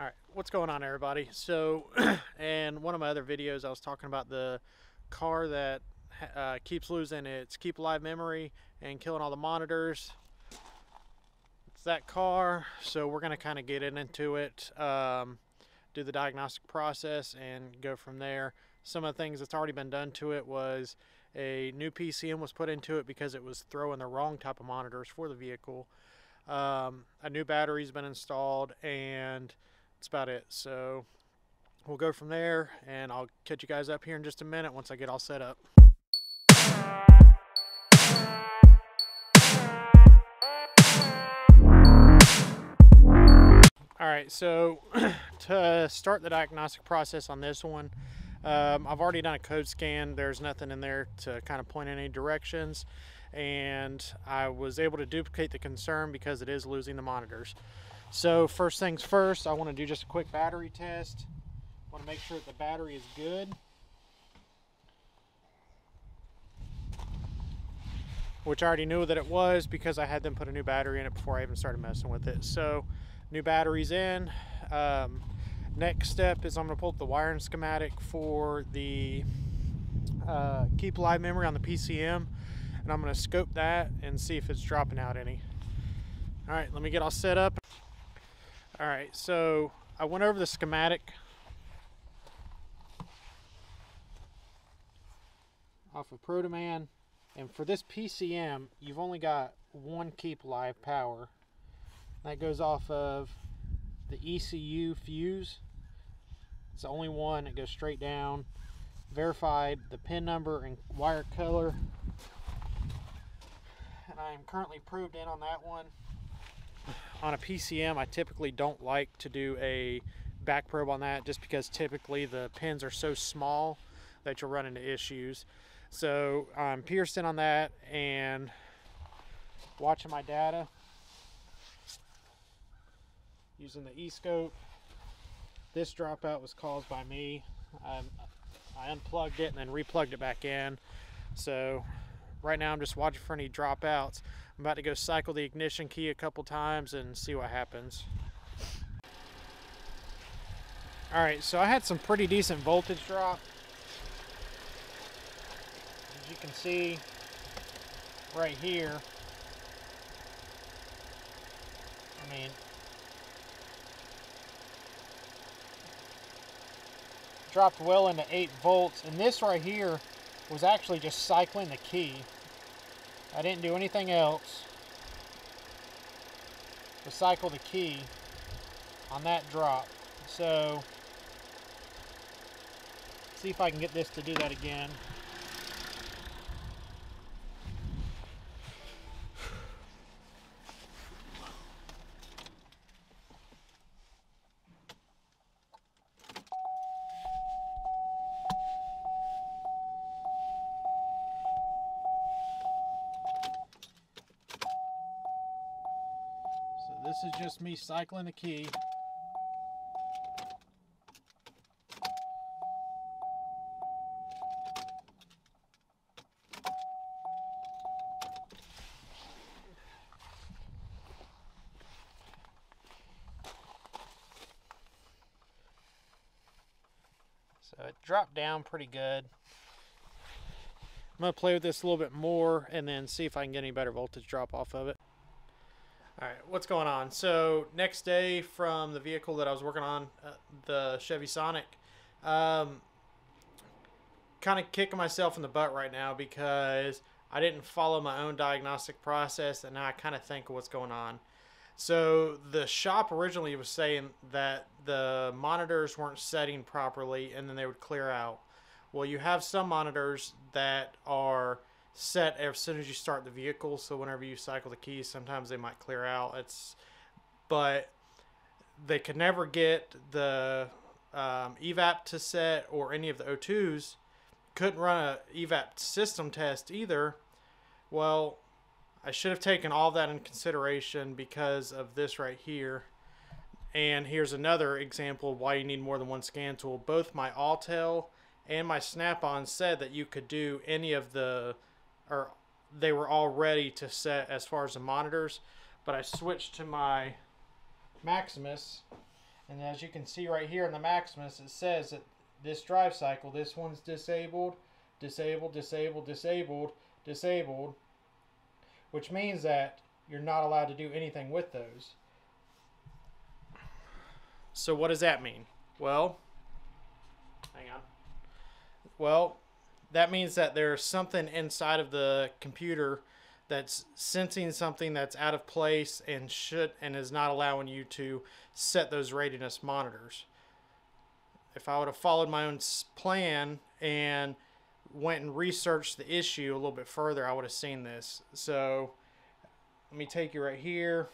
All right, what's going on, everybody? So, in one of my other videos, I was talking about the car that uh, keeps losing its keep alive memory and killing all the monitors. It's that car, so we're going to kind of get into it, um, do the diagnostic process, and go from there. Some of the things that's already been done to it was a new PCM was put into it because it was throwing the wrong type of monitors for the vehicle. Um, a new battery's been installed, and that's about it. So we'll go from there, and I'll catch you guys up here in just a minute once I get all set up. All right, so to start the diagnostic process on this one, um, I've already done a code scan. There's nothing in there to kind of point in any directions. And I was able to duplicate the concern because it is losing the monitors. So first things first, I want to do just a quick battery test. I want to make sure that the battery is good. Which I already knew that it was because I had them put a new battery in it before I even started messing with it. So new batteries in. Um, next step is I'm going to pull up the wiring schematic for the uh, keep alive memory on the PCM and I'm going to scope that and see if it's dropping out any. All right, let me get all set up. All right, so I went over the schematic off of ProDemand, and for this PCM, you've only got one keep live power. That goes off of the ECU fuse. It's the only one that goes straight down. Verified the pin number and wire color. And I am currently proved in on that one on a PCM, I typically don't like to do a back probe on that just because typically the pins are so small that you'll run into issues. So I'm pierced in on that and watching my data using the e-scope. This dropout was caused by me. I, I unplugged it and then replugged it back in. So right now I'm just watching for any dropouts. I'm about to go cycle the ignition key a couple times and see what happens. Alright, so I had some pretty decent voltage drop. As you can see right here, I mean, dropped well into 8 volts, and this right here was actually just cycling the key. I didn't do anything else to cycle the key on that drop. So, see if I can get this to do that again. This is just me cycling the key. So it dropped down pretty good. I'm to play with this a little bit more and then see if I can get any better voltage drop off of it. All right, what's going on? So next day from the vehicle that I was working on, uh, the Chevy Sonic, um, kind of kicking myself in the butt right now because I didn't follow my own diagnostic process, and now I kind of think what's going on. So the shop originally was saying that the monitors weren't setting properly, and then they would clear out. Well, you have some monitors that are set as soon as you start the vehicle. So whenever you cycle the keys, sometimes they might clear out. It's but they could never get the um, evap to set or any of the O2s. Couldn't run a evap system test either. Well, I should have taken all that in consideration because of this right here. And here's another example why you need more than one scan tool. Both my Autel and my Snap-on said that you could do any of the or they were all ready to set as far as the monitors, but I switched to my Maximus And as you can see right here in the Maximus, it says that this drive cycle, this one's disabled, disabled, disabled, disabled, disabled, which means that you're not allowed to do anything with those. So what does that mean? Well, hang on. Well, that means that there's something inside of the computer that's sensing something that's out of place and should and is not allowing you to set those readiness monitors. If I would have followed my own plan and went and researched the issue a little bit further, I would have seen this. So let me take you right here.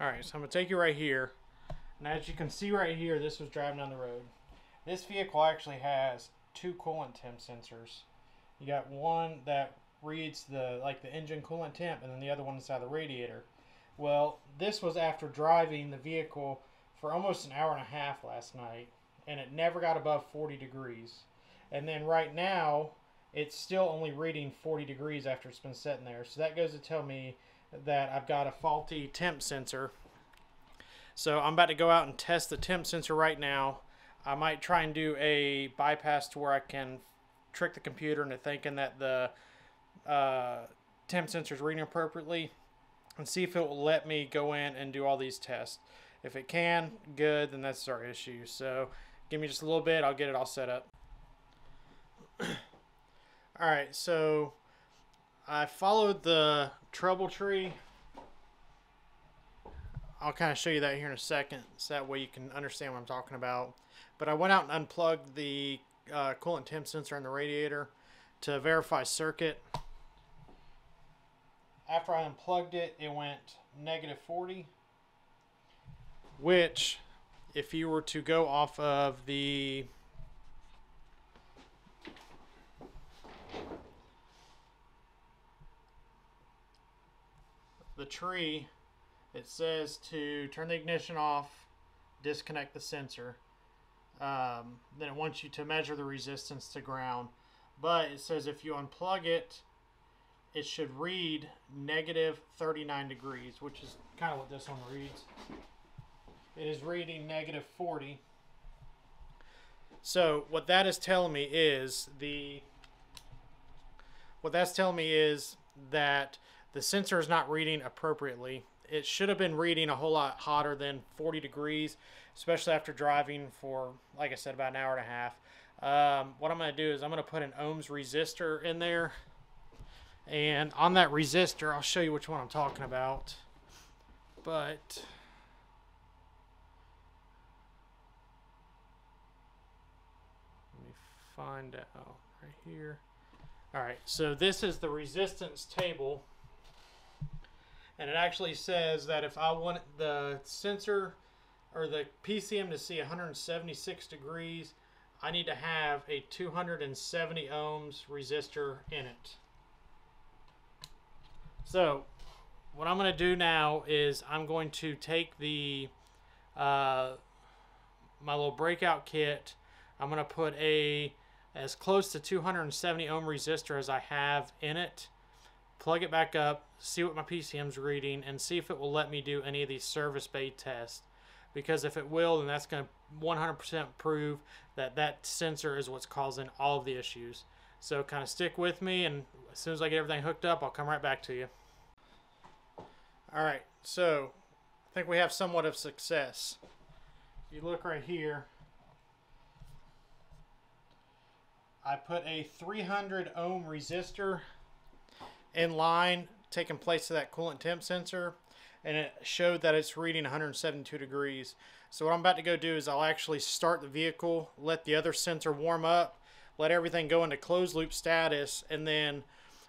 All right, so I'm gonna take you right here. And as you can see right here, this was driving down the road. This vehicle actually has two coolant temp sensors. You got one that reads the like the engine coolant temp and then the other one inside the radiator. Well, this was after driving the vehicle for almost an hour and a half last night and it never got above 40 degrees. And then right now, it's still only reading 40 degrees after it's been sitting there. So that goes to tell me that I've got a faulty temp sensor. So I'm about to go out and test the temp sensor right now. I might try and do a bypass to where I can trick the computer into thinking that the uh, temp sensor is reading appropriately and see if it will let me go in and do all these tests. If it can, good, then that's our issue. So give me just a little bit, I'll get it all set up. all right, so I followed the trouble tree. I'll kind of show you that here in a second, so that way you can understand what I'm talking about. But I went out and unplugged the uh, coolant temp sensor in the radiator to verify circuit. After I unplugged it, it went negative 40, which, if you were to go off of the the tree, it says to turn the ignition off, disconnect the sensor. Um, then it wants you to measure the resistance to ground. But it says if you unplug it, it should read negative 39 degrees, which is kind of what this one reads. It is reading negative 40. So what that is telling me is the what that's telling me is that the sensor is not reading appropriately. It should have been reading a whole lot hotter than 40 degrees, especially after driving for, like I said, about an hour and a half. Um, what I'm going to do is I'm going to put an ohms resistor in there. And on that resistor, I'll show you which one I'm talking about. But let me find out right here. All right, so this is the resistance table. And it actually says that if I want the sensor or the PCM to see 176 degrees, I need to have a 270 ohms resistor in it. So what I'm going to do now is I'm going to take the uh, my little breakout kit. I'm going to put a as close to 270 ohm resistor as I have in it. Plug it back up, see what my PCM's reading, and see if it will let me do any of these service bay tests. Because if it will, then that's going to 100% prove that that sensor is what's causing all of the issues. So kind of stick with me, and as soon as I get everything hooked up, I'll come right back to you. All right, so I think we have somewhat of success. You look right here, I put a 300 ohm resistor in line taking place of that coolant temp sensor and it showed that it's reading 172 degrees. So what I'm about to go do is I'll actually start the vehicle, let the other sensor warm up, let everything go into closed loop status, and then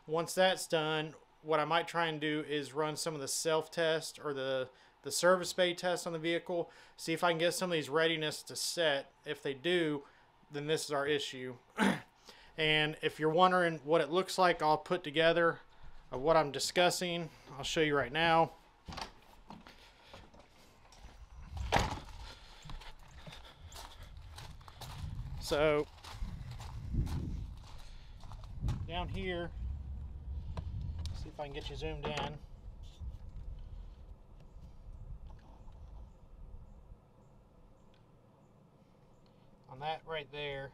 once that's done, what I might try and do is run some of the self-test or the, the service bay test on the vehicle, see if I can get some of these readiness to set. If they do, then this is our issue. and if you're wondering what it looks like, I'll put together of what I'm discussing. I'll show you right now. So down here, see if I can get you zoomed in. On that right there,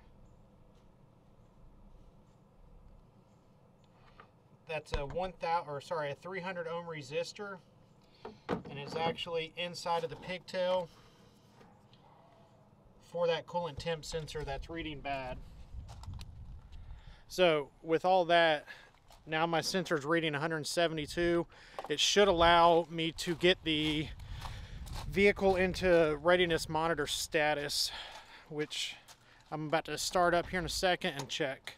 that's a 1000 or sorry a 300 ohm resistor. And it's actually inside of the pigtail for that coolant temp sensor that's reading bad. So with all that now my sensor is reading 172 it should allow me to get the vehicle into readiness monitor status which I'm about to start up here in a second and check.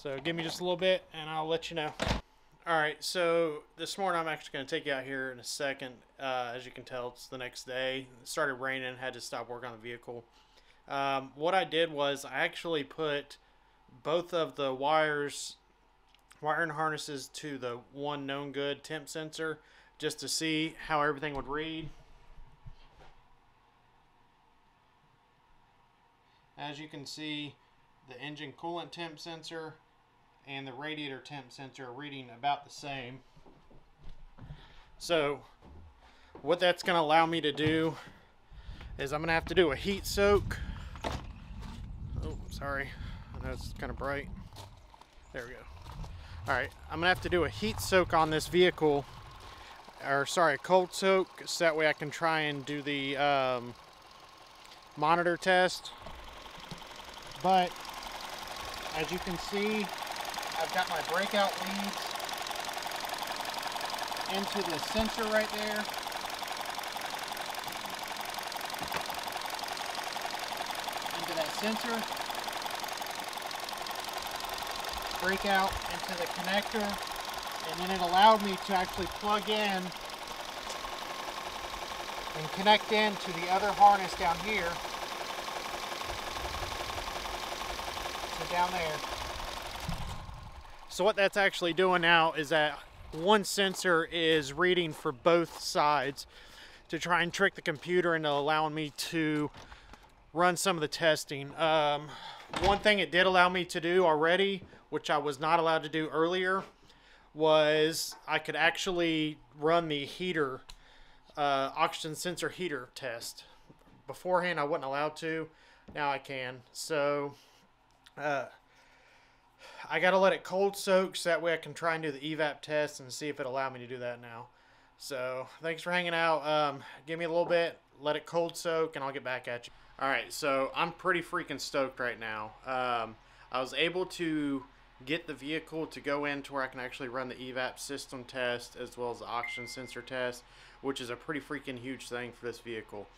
So give me just a little bit and I'll let you know all right, so this morning I'm actually going to take you out here in a second. Uh, as you can tell, it's the next day. It started raining, had to stop work on the vehicle. Um, what I did was I actually put both of the wires, wiring harnesses to the one known good temp sensor just to see how everything would read. As you can see, the engine coolant temp sensor and the radiator temp sensor are reading about the same. So what that's going to allow me to do is I'm going to have to do a heat soak. Oh, sorry. I know it's kind of bright. There we go. All right, I'm going to have to do a heat soak on this vehicle, or sorry, a cold soak, so that way I can try and do the um, monitor test. But as you can see, I've got my breakout leads into the sensor right there. Into that sensor. Breakout into the connector. And then it allowed me to actually plug in and connect in to the other harness down here. So down there. So what that's actually doing now is that one sensor is reading for both sides to try and trick the computer into allowing me to run some of the testing. Um, one thing it did allow me to do already, which I was not allowed to do earlier, was I could actually run the heater, uh, oxygen sensor heater test. Beforehand, I wasn't allowed to. Now I can. So, uh, I got to let it cold soak so that way I can try and do the evap test and see if it allow me to do that now. So thanks for hanging out. Um, give me a little bit, let it cold soak, and I'll get back at you. All right, so I'm pretty freaking stoked right now. Um, I was able to get the vehicle to go in to where I can actually run the evap system test as well as the oxygen sensor test, which is a pretty freaking huge thing for this vehicle.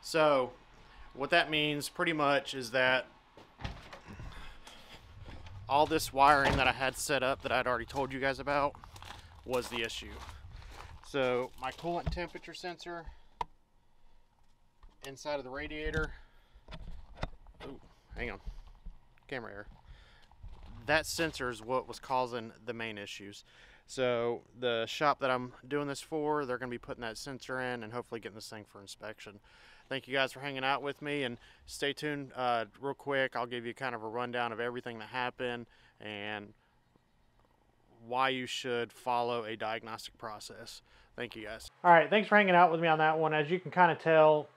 So what that means pretty much is that all this wiring that I had set up that I'd already told you guys about was the issue. So my coolant temperature sensor inside of the radiator. Ooh, hang on. Camera error. That sensor is what was causing the main issues. So the shop that I'm doing this for, they're going to be putting that sensor in and hopefully getting this thing for inspection thank you guys for hanging out with me and stay tuned uh, real quick. I'll give you kind of a rundown of everything that happened and why you should follow a diagnostic process. Thank you guys. All right thanks for hanging out with me on that one. As you can kind of tell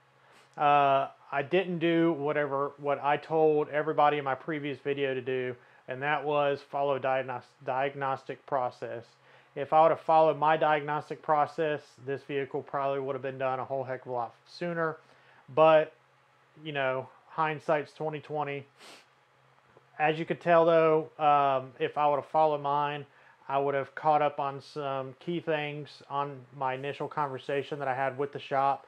uh, i didn't do whatever what i told everybody in my previous video to do and that was follow diagnos diagnostic process. If I would have followed my diagnostic process, this vehicle probably would have been done a whole heck of a lot sooner. But, you know, hindsight's 2020. As you could tell, though, um, if I would have followed mine, I would have caught up on some key things on my initial conversation that I had with the shop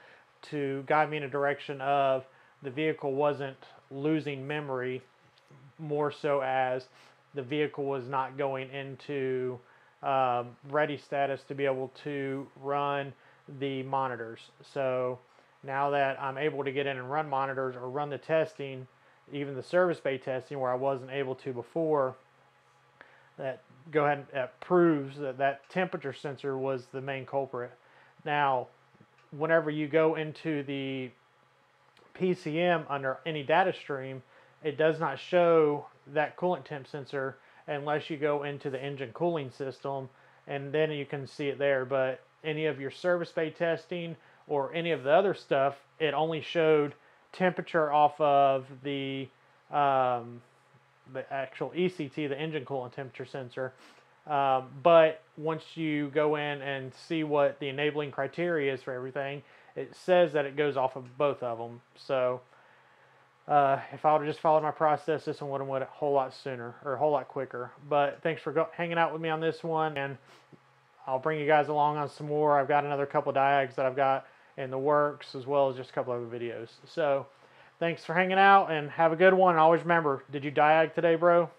to guide me in a direction of the vehicle wasn't losing memory, more so as the vehicle was not going into um, ready status to be able to run the monitors. So now that I'm able to get in and run monitors or run the testing, even the service bay testing where I wasn't able to before, that go ahead and that proves that that temperature sensor was the main culprit. Now, whenever you go into the PCM under any data stream, it does not show that coolant temp sensor unless you go into the engine cooling system and then you can see it there. But any of your service bay testing or any of the other stuff, it only showed temperature off of the um, the actual ECT, the engine coolant temperature sensor. Um, but once you go in and see what the enabling criteria is for everything, it says that it goes off of both of them. So uh, if I would have just followed my process, this one would have went a whole lot sooner or a whole lot quicker. But thanks for hanging out with me on this one, and I'll bring you guys along on some more. I've got another couple diags that I've got in the works, as well as just a couple other videos. So thanks for hanging out, and have a good one. Always remember, did you diag today, bro?